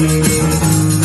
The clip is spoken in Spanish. Gracias.